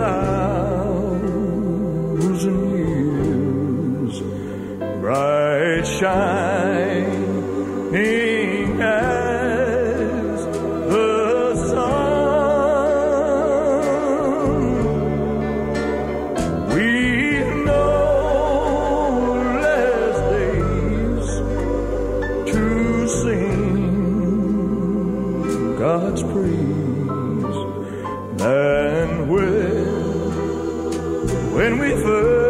thousand years, bright shining as the sun. We know less days to sing God's praise than with when we first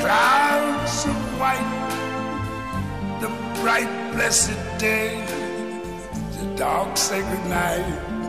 clouds of white. The bright, blessed day, the dark, sacred night.